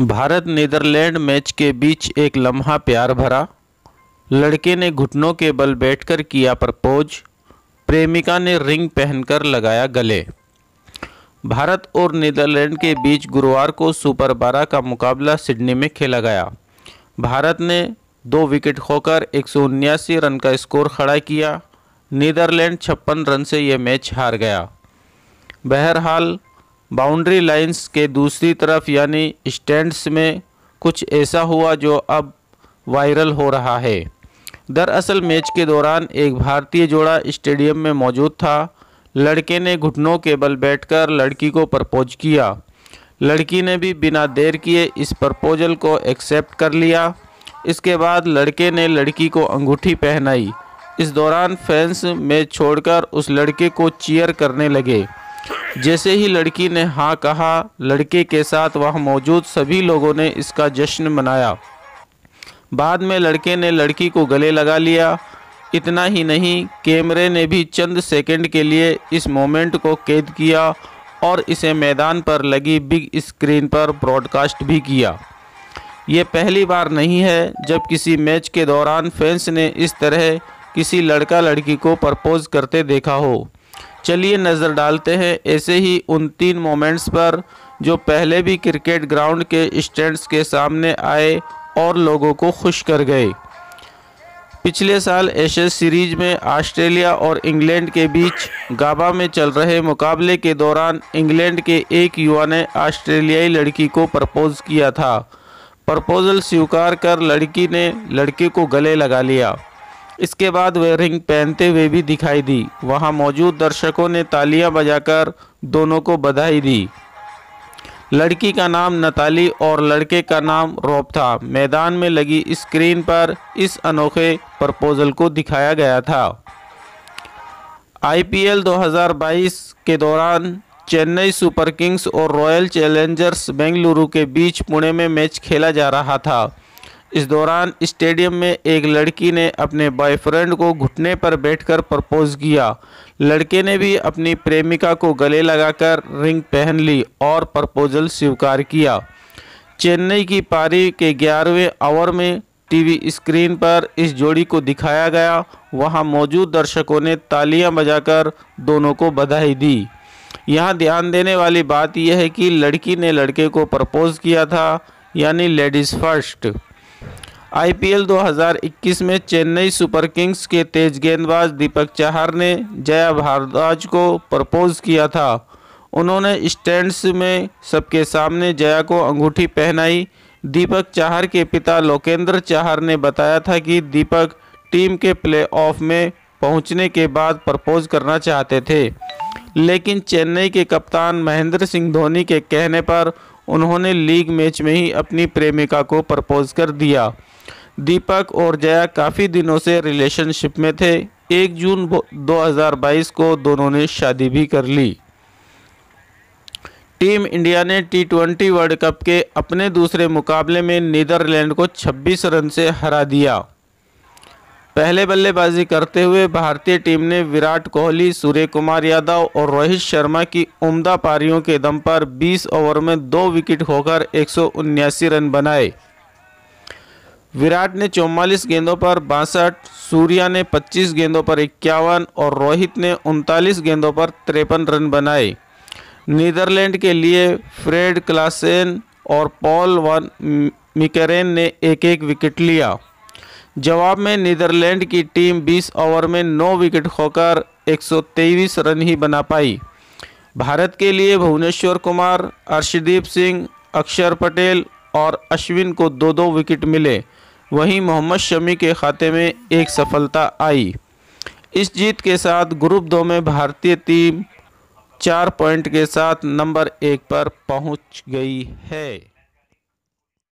Bharat Netherlands match के बीच एक लम्हा प्यार भरा। लड़के ने घुटनों के बल बैठकर किया प्रपोज। प्रेमिका ने रिंग पहनकर लगाया गले। भारत और नीदरलैंड के बीच गुरुवार को सुपर बारह का मुकाबला सिडनी में खेला गया। भारत ने दो विकेट खोकर एक रन का स्कोर खड़ा किया। नीदरलैंड छप्पन रन से यह मैच हार गया। बहरहाल बाउंड्री लाइंस के दूसरी तरफ़ यानी स्टैंड्स में कुछ ऐसा हुआ जो अब वायरल हो रहा है। दरअसल मैच के दौरान एक भारतीय जोड़ा स्टेडियम में मौजूद था। लड़के ने घुटनों के बल बैठकर लड़की को प्रपोज किया। लड़की ने भी बिना देर किए इस प्रपोजल को एक्सेप्ट कर लिया। इसके बाद लड़के ने लड़की को अंगूठी पहनाई। इस दौरान फैंस मैच छोड़कर उस लड़के को चीयर करने लगे। जैसे ही लड़की ने हाँ कहा, लड़के के साथ वहाँ मौजूद सभी लोगों ने इसका जश्न मनाया। बाद में लड़के ने लड़की को गले लगा लिया। इतना ही नहीं, कैमरे ने भी चंद सेकंड के लिए इस मोमेंट को कैद किया और इसे मैदान पर लगी बिग स्क्रीन पर ब्रॉडकास्ट भी किया। ये पहली बार नहीं है जब किसी मैच के दौरान फैंस ने इस तरह किसी लड़का लड़की को प्रपोज करते देखा हो। चलिए नज़र डालते हैं। ऐसे ही उन तीन मोमेंट्स पर जो पहले भी क्रिकेट ग्राउंड के स्टैंड्स के सामने आए और लोगों को खुश कर गए। पिछले साल एशेज सीरीज़ में ऑस्ट्रेलिया और इंग्लैंड के बीच गाबा में चल रहे मुकाबले के दौरान इंग्लैंड के एक युवा ने ऑस्ट्रेलियाई लड़की को प्रपोज किया था। प्रपोजल स्वीकार कर लड़की ने लड़के को गले लगा लिया। इसके बाद वे रिंग पहनते हुए भी दिखाई दी। वहाँ मौजूद दर्शकों ने तालियाँ बजाकर दोनों को बधाई दी। लड़की का नाम नताली और लड़के का नाम रोब था। मैदान में लगी स्क्रीन पर इस अनोखे प्रपोजल को दिखाया गया था। आईपीएल 2022 के दौरान चेन्नई सुपर किंग्स और रॉयल चैलेंजर्स बेंगलुरु के बीच पुणे में मैच खेला जा रहा था। इस दौरान स्टेडियम में एक लड़की ने अपने बॉयफ्रेंड को घुटने पर बैठकर प्रपोज किया। लड़के ने भी अपनी प्रेमिका को गले लगाकर रिंग पहन ली और प्रपोजल स्वीकार किया। चेन्नई की पारी के ग्यारहवें ओवर में टीवी स्क्रीन पर इस जोड़ी को दिखाया गया। वहाँ मौजूद दर्शकों ने तालियाँ बजाकर दोनों को बधाई दी। यहाँ ध्यान देने वाली बात यह है कि लड़की ने लड़के को प्रपोज किया था, यानी लेडीज़ फ़र्स्ट। आईपीएल 2021 में चेन्नई सुपर किंग्स के तेज गेंदबाज दीपक चाहर ने जया भारद्वाज को प्रपोज किया था। उन्होंने स्टैंड्स में सबके सामने जया को अंगूठी पहनाई। दीपक चाहर के पिता लोकेंद्र चाहर ने बताया था कि दीपक टीम के प्लेऑफ में पहुँचने के बाद प्रपोज करना चाहते थे। लेकिन चेन्नई के कप्तान महेंद्र सिंह धोनी के कहने पर उन्होंने लीग मैच में ही अपनी प्रेमिका को प्रपोज कर दिया। दीपक और जया काफ़ी दिनों से रिलेशनशिप में थे। एक जून 2022 को दोनों ने शादी भी कर ली। टीम इंडिया ने टी ट्वेंटी वर्ल्ड कप के अपने दूसरे मुकाबले में नीदरलैंड को 26 रन से हरा दिया। पहले बल्लेबाजी करते हुए भारतीय टीम ने विराट कोहली सूर्य कुमार यादव और रोहित शर्मा की उम्दा पारियों के दम पर 20 ओवर में दो विकेट होकर एक रन बनाए। विराट ने चौवालीस गेंदों पर बासठ, सूर्या ने 25 गेंदों पर इक्यावन और रोहित ने उनतालीस गेंदों पर तिरपन रन बनाए। नीदरलैंड के लिए फ्रेड क्लासेन और पॉल वन मिकेरेन ने एक एक विकेट लिया। जवाब में नीदरलैंड की टीम 20 ओवर में 9 विकेट खोकर 123 रन ही बना पाई। भारत के लिए भुवनेश्वर कुमार, अर्शदीप सिंह, अक्षर पटेल और अश्विन को दो दो विकेट मिले। वहीं मोहम्मद शमी के खाते में एक सफलता आई। इस जीत के साथ ग्रुप दो में भारतीय टीम चार पॉइंट के साथ नंबर एक पर पहुँच गई है।